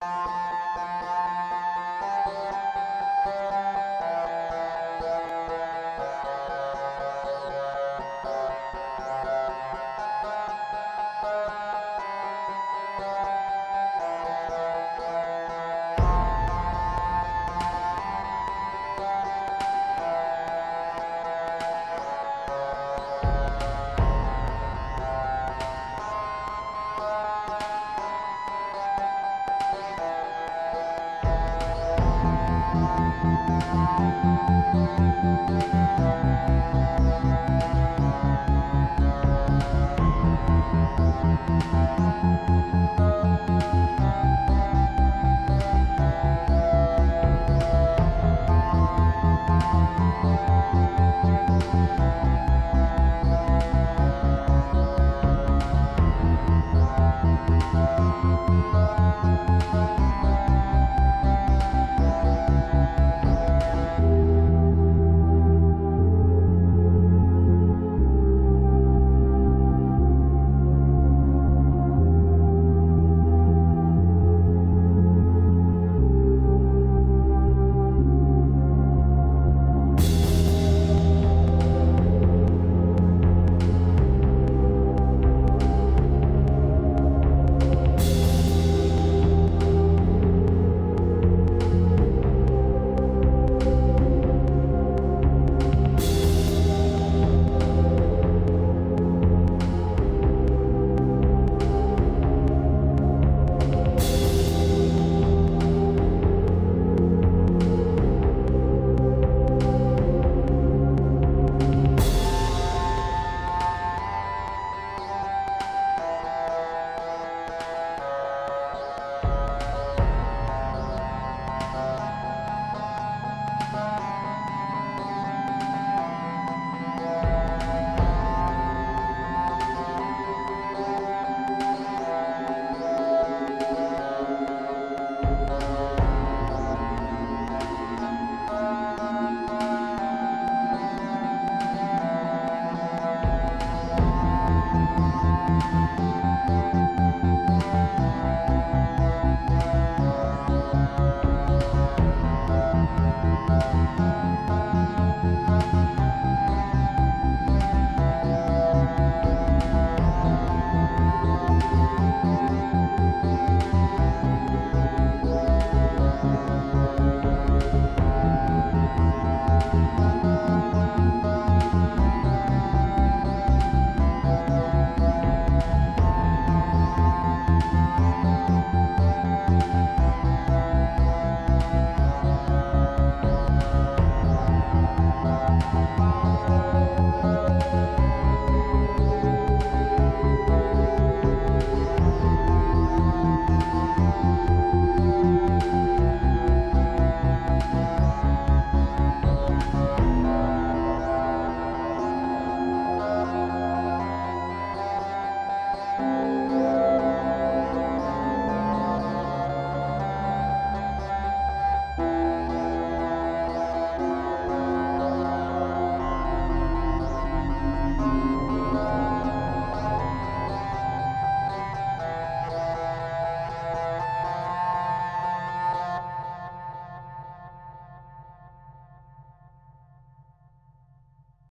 you Thank you. Thank